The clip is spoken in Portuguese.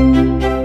Música